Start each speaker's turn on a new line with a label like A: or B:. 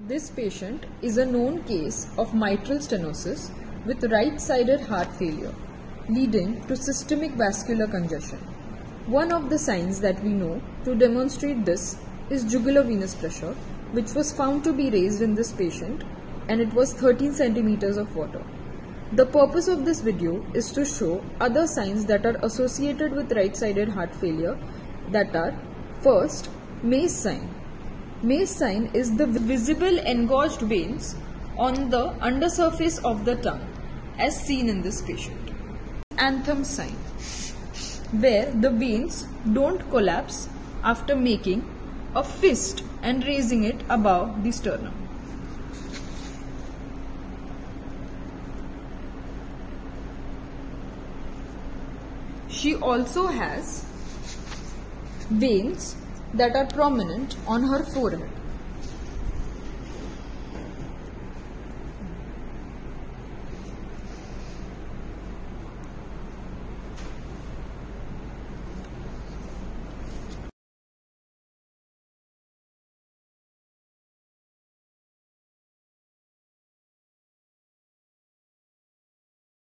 A: This patient is a known case of mitral stenosis with right sided heart failure, leading to systemic vascular congestion. One of the signs that we know to demonstrate this is jugular venous pressure, which was found to be raised in this patient and it was 13 centimeters of water. The purpose of this video is to show other signs that are associated with right sided heart failure that are first, Mace sign. Sign is the visible engorged veins on the undersurface of the tongue as seen in this patient. Anthem sign where the veins don't collapse after making a fist and raising it above the sternum. She also has veins that are prominent on her forehead.